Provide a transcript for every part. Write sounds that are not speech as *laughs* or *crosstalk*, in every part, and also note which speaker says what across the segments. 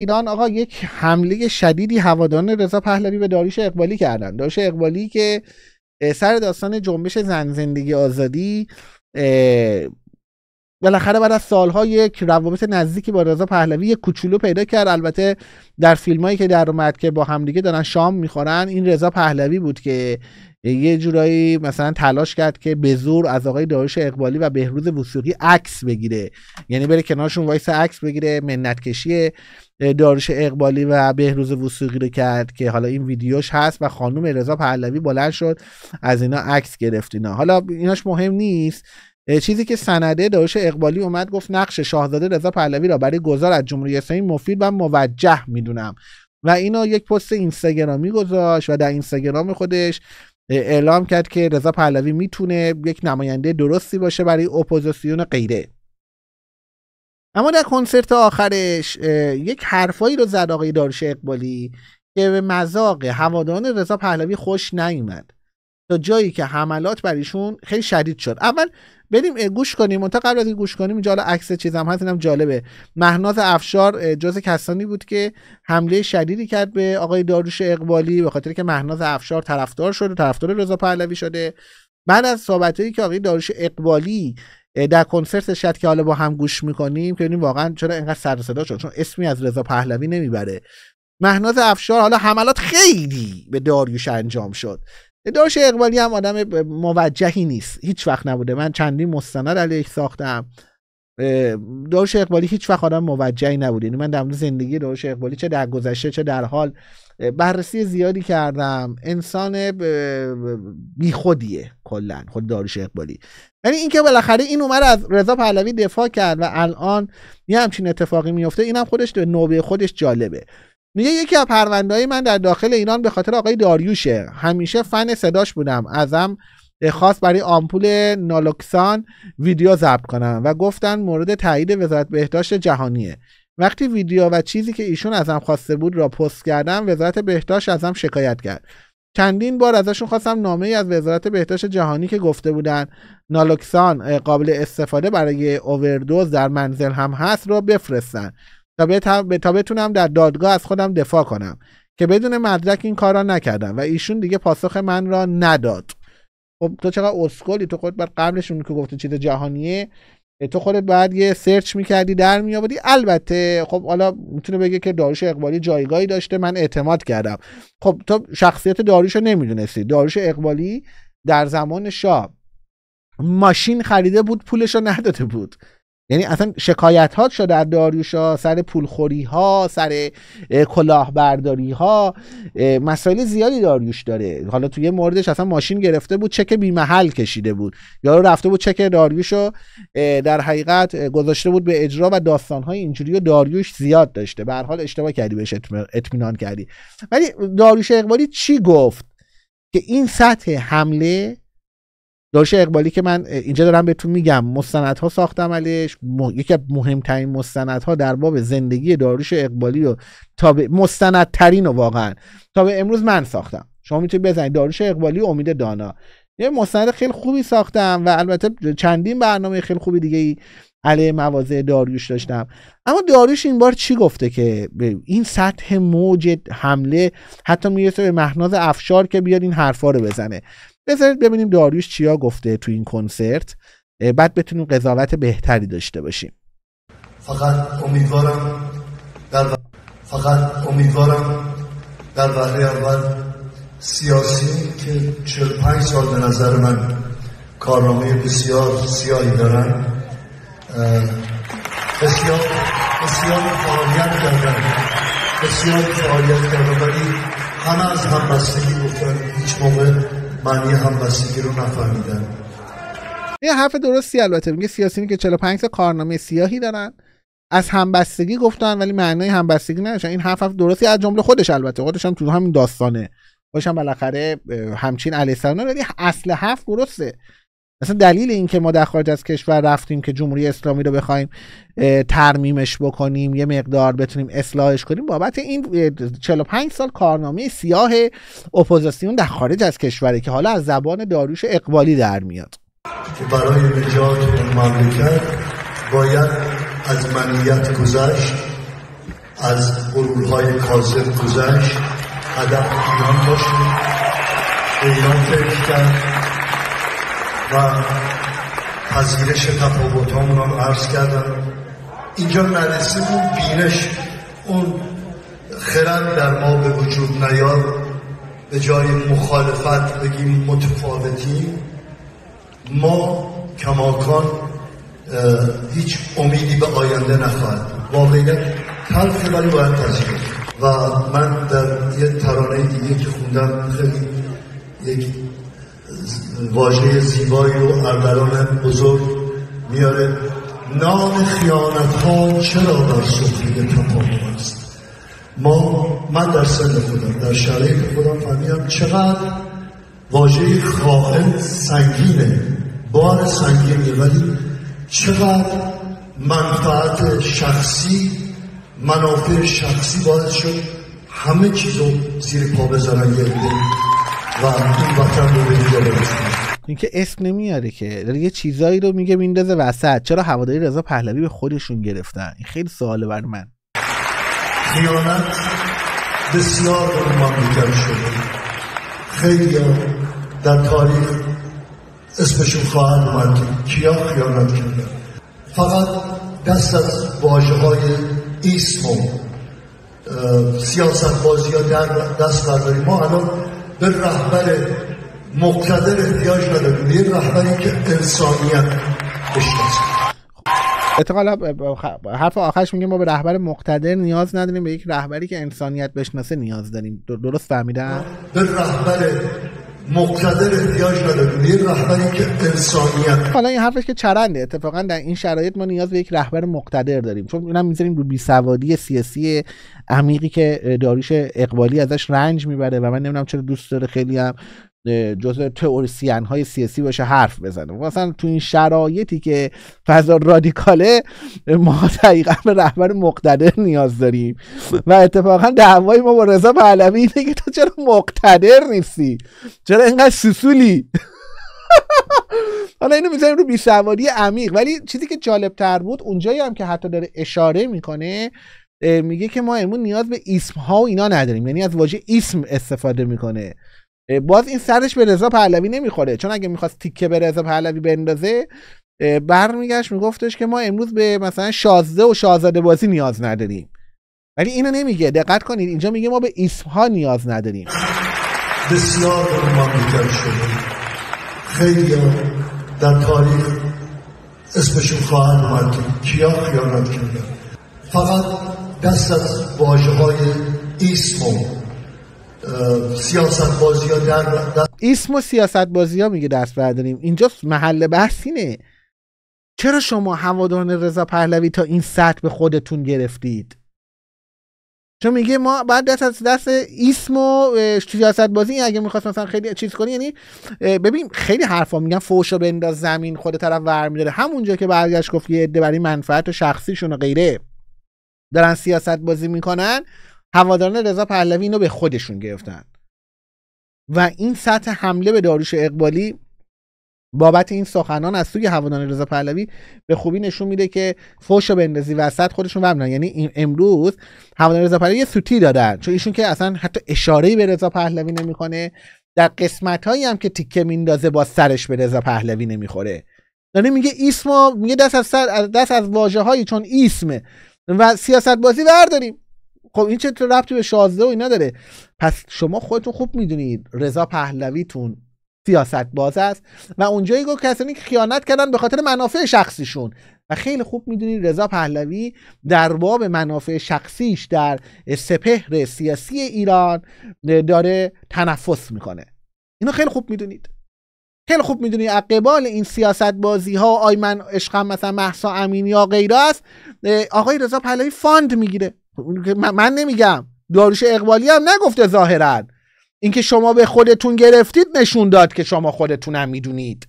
Speaker 1: ایران آقا یک حمله شدیدی هواداران رضا پهلوی به داریوش اقبالی کردن. داریوش اقبالی که سر داستان جنبش زن زندگی آزادی بالاخره بعد از سالها یک روابط نزدیکی با رضا پهلوی یک کوچولو پیدا کرد. البته در فیلمایی که در اومد که با همدیگه دارن شام می‌خورن این رضا پهلوی بود که یه جورایی مثلا تلاش کرد که به زور از آقای داریوش اقبالی و بهروز وثوقی عکس بگیره. یعنی بره کنارشون وایسه عکس بگیره منت کشی داریوش اقبالی و بهروز وثوقی رو کرد که حالا این ویدیوش هست و خانم رضا پهلوی بلند شد از اینا عکس گرفت اینا. حالا ایناش مهم نیست. چیزی که سنده داریوش اقبالی اومد گفت نقش شاهزاده رضا پهلوی را برای گذار از جمهوری اسلامی مفید و موجه می‌دونم. و اینو یک پست اینستاگرامی گذاشت و در اینستاگرام خودش اعلام کرد که رضا پهلوی می‌تونه یک نماینده درستی باشه برای اپوزیسیون غیره. اما در کنسرت آخرش یک حرفایی رو زد آقای داروش اقبالی که به مذاق هواداران رضا پهلوی خوش نیومد. تا جایی که حملات بر ایشون خیلی شدید شد. اول بریم گوش کنیم. منتها قبل از این گوش کنیم اینجا عکس چیزم هست اینم جالبه. مهناز افشار جز کسانی بود که حمله شدیدی کرد به آقای داروش اقبالی به خاطر که مهناز افشار طرفدار شده طرفدار رضا پهلوی شده. بعد از صحبتایی که آقای داروش اقبالی در کنسرت شد که حالا با هم گوش می‌کنیم که ببینیم واقعا چرا اینقدر سر صدا شد چون اسمی از رضا پهلوی نمی‌بره. مهناز افشار حالا حملات خیلی به داریوش انجام شد. داش اقبالی هم آدم موجهی نیست. هیچ وقت نبوده. من چندین مستند علیه ساختم. داش اقبالی هیچ وقت آدم موجهی نبوده یعنی من در مورد زندگی داش اقبالی چه در گذشته چه در حال بررسی زیادی کردم. انسان بیخودیه کلا خود داروش اقبالی. یعنی اینکه بالاخره این اومد از رضا پهلوی دفاع کرد و الان یه همچین اتفاقی میفته. اینم خودش نوبه خودش جالبه. میگه یکی از پروندههای من در داخل ایران به خاطر آقای داریوشه. همیشه فن صداش بودم. ازم خاص برای آمپول نالوکسان ویدیو ضبط کنم و گفتن مورد تایید وزارت بهداشت جهانیه. وقتی ویدیو و چیزی که ایشون ازم خواسته بود را پست کردم وزارت بهداشت ازم شکایت کرد. چندین بار ازشون خواستم نامه ای از وزارت بهداشت جهانی که گفته بودن نالوکسان قابل استفاده برای اووردوز در منزل هم هست رو بفرستن. تا, تا بتونم در دادگاه از خودم دفاع کنم. که بدون مدرک این کار را نکردم و ایشون دیگه پاسخ من را نداد. خب تو چقدر اسکلی؟ تو خود بر قبلشون که گفته چیز جهانیه. تو خودت باید یه سرچ می‌کردی در میآوردی. البته خب حالا می‌تونه بگه که داروش اقبالی جایگاهی داشته من اعتماد کردم. خب تو شخصیت داروش رو نمی‌دونستی. داروش اقبالی در زمان شاه ماشین خریده بود پولش رو نداده بود. یعنی اصلا شکایت ها شده در داریوشا سر پولخوری ها سر کلاهبرداری ها مسائل زیادی داریوش داره. حالا توی موردش اصلا ماشین گرفته بود چک بی محل کشیده بود. یا رفته بود چک داریوشو در حقیقت گذاشته بود به اجرا و داستان های اینجوری و داریوش زیاد داشته. به حال اشتباه کردی بهش اطمینان کردی. ولی داریوش اقبالی چی گفت؟ که این سطح حمله داروش اقبالی که من اینجا دارم بهتون میگم مستندها ساختم علیش. یکی از مهمترین مستندها در باب زندگی داروش اقبالی رو تا به مستندترین و واقعا تا به امروز من ساختم. شما می‌تونید بزنید. داروش اقبالی امید دانا. یه مستند خیلی خوبی ساختم و البته چندین برنامه خیلی خوبی دیگه ای علیه مواضع داریوش داشتم. اما داریوش این بار چی گفته که این سطح موج حمله حتی می‌رسه به مهناز افشار که بیاد این حرفا رو بزنه. بذارید ببینیم داریوش چیا گفته تو این کنسرت بعد بتونیم قضاوت بهتری داشته باشیم.
Speaker 2: فقط امیدوارم در و... فقط امیدوارم در وهله اول سیاسی که 45 سال به نظر من کارنامه بسیار سیاهی دارن بسیار بسیار فعالیت کردن بسیار فعالیت کردن. ولی همه از همبستگی گفتن هیچ موقع معنی همبستگی رو نفهمیدن
Speaker 1: یه حرف درستی البته. میگه سیاسیونی که 45 سال کارنامه سیاهی دارن. از همبستگی گفتن ولی معنای همبستگی نداشتن. این حرف, درستی از جمله خودش البته. خودش هم تو همین داستانه. خودش هم بالاخره همچین علیه ولی اصل حرف درسته. مثلا دلیل این که ما در خارج از کشور رفتیم که جمهوری اسلامی رو بخوایم ترمیمش بکنیم یه مقدار بتونیم اصلاحش کنیم بابت این 45 سال کارنامه سیاه اپوزیسیون در خارج از کشوره که حالا از زبان داریوش اقبالی در میاد.
Speaker 2: که برای نجات مملکت باید از منیت گذشت از غرورهای کاذب گذشت هدف ایران باشیم ایران فکر کرد و پذیرش تفاوت رو عرض کردم. اینجا نرسیم اون بینش اون خرد در ما به وجود نیاد به جای مخالفت بگیم متفاوتیم. ما کماکان هیچ امیدی به آینده نخواهد واقعیت تلخه ولی باید پذیرفت و من در یه ترانه دیگه که خوندم خیلی یک واژه زیبایی رو اردلان بزرگ میاره. نام خیانت ها چرا بر سفره تپاهم است؟ ما من در سن خودم در شرایط خودم فهمیدم چقدر واژه خائن سنگینه بار سنگینه. ولی چقدر منفعت شخصی منافع شخصی باعث شد همه چیزو زیر پا بذارن یه و این رو به
Speaker 1: اینکه اسم نمیاره که. داره یه چیزایی رو میگه میندازه وسط. چرا هواداری رضا پهلوی به خودشون گرفتن؟ این خیلی سواله بر من.
Speaker 2: خیانت بسیار مملکت شده. خیلی در تاریخ اسمشون خواهد اومد. کیا خیانت فقط دست از واجه های اسم و سیاست بازی ها در دست برداریم. ما الان به رهبر مقتدر احتیاج نداریم. یه رهبری که انسانیت بشناسه.
Speaker 1: اتقالا حرف آخرش میگه ما به رهبر مقتدر نیاز نداریم به یک رهبری که انسانیت بشناسه نیاز داریم. درست فهمیدم؟
Speaker 2: به رهبر مقتدر احتیاج نداریم یه رهبری که انسانیت.
Speaker 1: حالا این حرفش که چرنده. اتفاقا در این شرایط ما نیاز به یک رهبر مقتدر داریم. چون اینم می‌ذاریم رو بیسوادی سیاسی عمیقی که داریش اقبالی ازش رنج می‌بره و من نمی‌دونم چرا دوست داره خیلی هم جزء تئوریسین های سیاسی باشه حرف بزنه. مثلا تو این شرایطی که فضا رادیکاله ما دقیقا به رهبر مقتدر نیاز داریم. و اتفاقا دعوای ما با رضا پهلوی اینه که تو چرا مقتدر نیستی؟ چرا اینقدر سسولی حالا اینو می‌ذاریم رو بیسوادی عمیق. ولی چیزی که جالب تر بود اونجایی هم که حتی داره اشاره می‌کنه میگه که ما امون نیاز به اسم ها و اینا نداریم. یعنی از واژه اسم استفاده می‌کنه. باز این سرش به رضا پهلوی نمی‌خوره. چون اگه می‌خواست تیکه به رضا پهلوی بندازه برمیگشت میگفتش که ما امروز به مثلا شازده و شاهزاده بازی نیاز نداریم. ولی اینو نمیگه. دقت کنید اینجا میگه ما به اسم ها نیاز نداریم.
Speaker 2: بسیار شده خیلی در تاریخ اسمشون خواهند اومد. کیا خیانت کردن؟ فقط دست از واجه های اسم سیاست بازی ها در
Speaker 1: اسم و سیاست بازی ها میگه دست برداریم. اینجا محل بحث اینه. چرا شما هواداران رضا پهلوی تا این سطح به خودتون گرفتید؟ چون میگه ما بعد دست از دست اسم و سیاست بازی اگه می‌خواست مثلا خیلی چیز کنی یعنی ببین خیلی حرفا میگن فوشو بنداز زمین خود طرف ور میداره. همونجا که برگشت گفت یه عده برای منفعت شخصیشون و غیره دارن سیاست بازی می‌کنن هواداران رضا پهلوی اینو به خودشون گرفتن. و این سطح حمله به داروش اقبالی بابت این سخنان از سوی هواداران رضا پهلوی به خوبی نشون میده که فوش بندازی وسط خودشون ببینن یعنی امروز هواداران رضا پهلوی سوتی دادن چون ایشون که اصلا حتی اشاره‌ای به رضا پهلوی نمی‌کنه. در قسمت هایی هم که تیکه میندازه با سرش به رضا پهلوی نمی‌خوره. یعنی میگه اسم میگه دست از سر دست از واژه هایی چون اسمه و سیاست بازی برداریم. خب این چه ربطی به شازده و اینا داره؟ پس شما خودتون خوب می‌دونید رضا پهلویتون سیاست باز است و اونجایی گفت کسانی که خیانت کردن به خاطر منافع شخصیشون. و خیلی خوب می‌دونید رضا پهلوی در باب منافع شخصیش در سپهر سیاسی ایران داره تنفس می‌کنه. اینو خیلی خوب می‌دونید. خیلی خوب می‌دونید. قبال این سیاست بازی ها آی من عشقم مثلا مهسا امینی یا غیره است آقای رضا پهلوی fund می‌گیره. من نمیگم. داروش اقبالی هم نگفته ظاهرا. اینکه شما به خودتون گرفتید نشون داد که شما خودتون هم می‌دونید.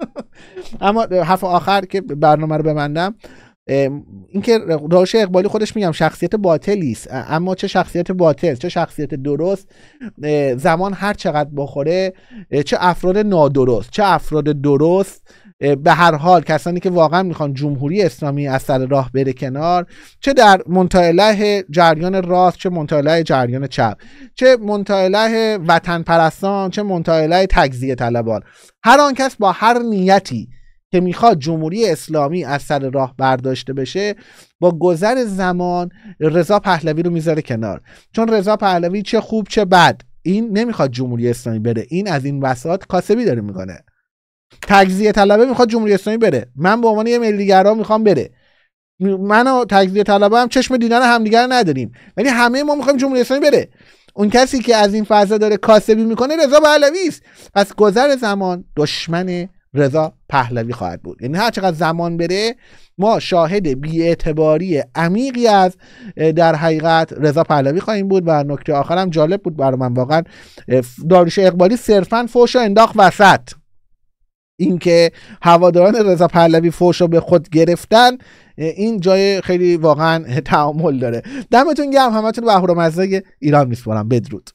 Speaker 1: *laughs* اما حرف آخر که برنامه رو ببندم اینکه داروش اقبالی خودش میگم شخصیت باطلی است. اما چه شخصیت باطل چه شخصیت درست زمان هر چقدر بخوره چه افراد نادرست چه افراد درست به هر حال کسانی که واقعا می‌خوان جمهوری اسلامی از سر راه بره کنار چه در منطقه جریان راست چه منطقه جریان چپ چه منطقه وطن پرستان چه منطقه تجزیه طلبان. هر آن کس با هر نیتی که می‌خواد جمهوری اسلامی از سر راه برداشته بشه با گذر زمان رضا پهلوی رو می‌ذاره کنار. چون رضا پهلوی چه خوب چه بد این نمی‌خواد جمهوری اسلامی بره. این از این وسط کاسبی داره می‌کنه. تجزیه طلبه می‌خواد جمهوری اسلامی بره. من به عنوان یه ملیگرا می‌خوام بره. من و تجزیه طلبه هم چشم دیدن همدیگر نداریم. ولی همه ما می‌خوایم جمهوری اسلامی بره. اون کسی که از این فضا داره کاسبی می‌کنه رضا پهلوی است. پس گذر زمان دشمن رضا پهلوی خواهد بود. یعنی هر چقدر زمان بره ما شاهد بیاعتباری عمیقی از در حقیقت رضا پهلوی خواهیم بود و نکته آخرم جالب بود برای من. واقعا داریوش اقبالی صرفا فوش انداخت وسط. اینکه هواداران رضا پهلوی فوش رو به خود گرفتن این جای خیلی واقعا تعامل داره. دمتون گرم همتون به اهورامزدای ایران میسپارم. بدرود.